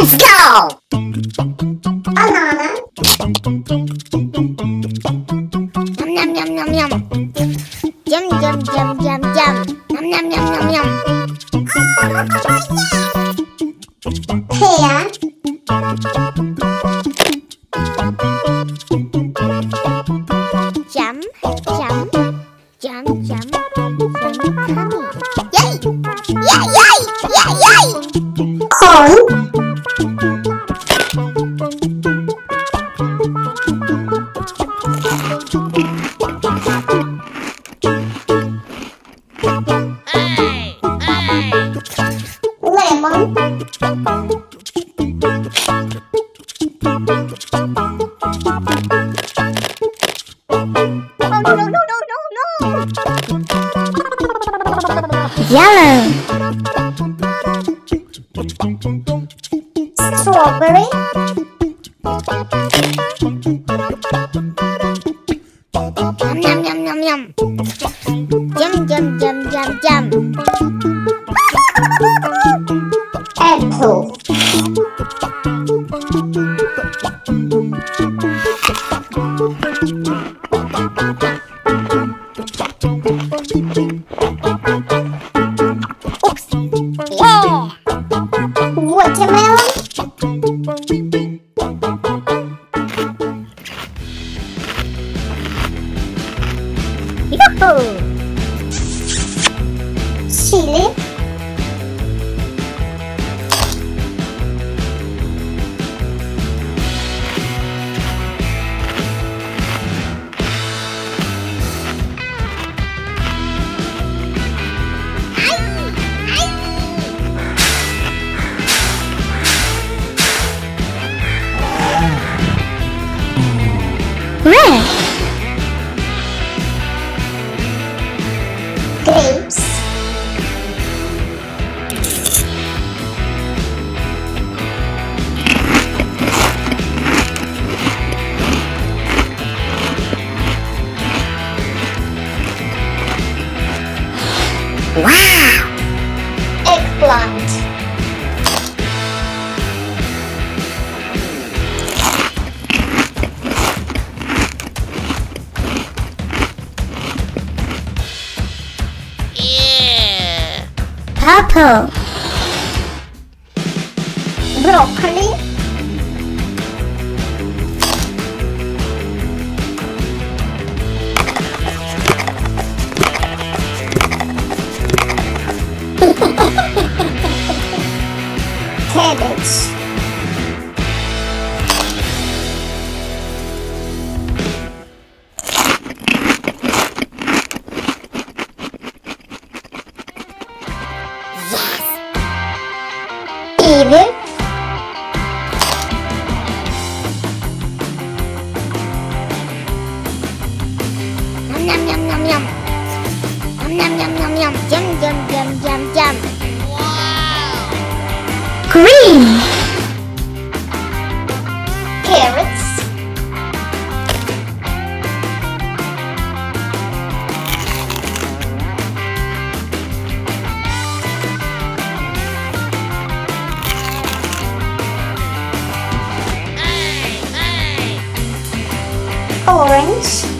Let's go! Banana. Yum yum yum yum yum. Yum yum yum yum yum. Yum yum yum yum yum. Pear. Yum yum yum yum Yellow. Strawberry. Yum yum yum yum yum. Yum yum yum yum Yoo-hoo. Chili. Red. Purple. Broccoli. Cabbage. Yum yum yum yum. Yum yum yum yum yum. Yum yum yum. Green. Carrots. Orange.